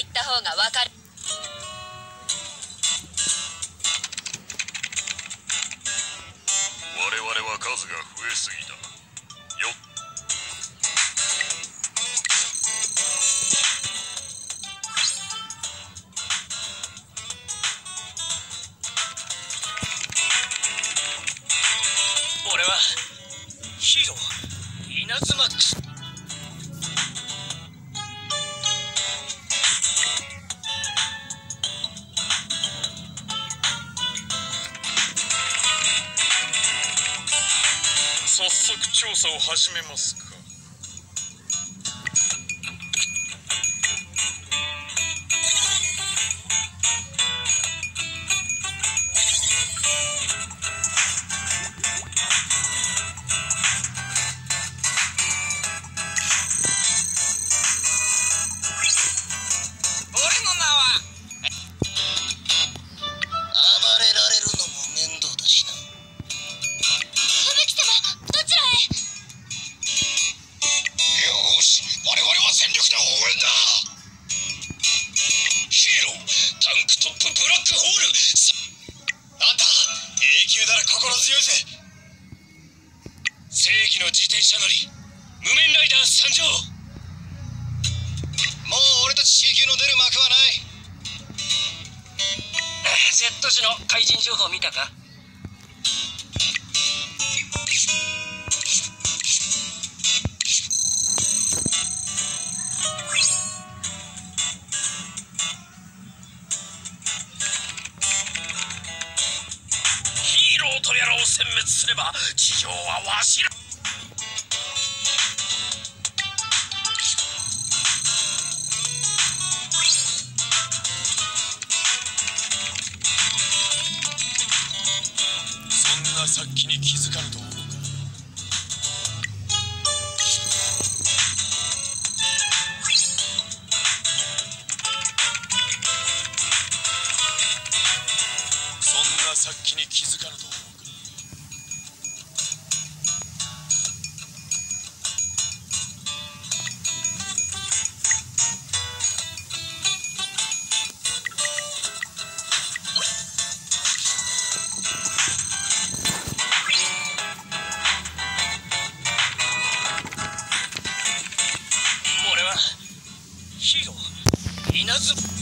言った方がわかる。我々は数が増えすぎた。よ俺はヒーロー稲妻クス速調査を始めますか。タンクトップブラックホール。さあんた永久なら心強いぜ。正義の自転車乗り。無面ライダー参上。もう俺たち C 級の出る幕はない。Z 時の怪人情報見たか？殲滅すれば地上はわしらそんな殺気に気づかぬと思うか。そんな殺気に気づかぬと思う。Joseph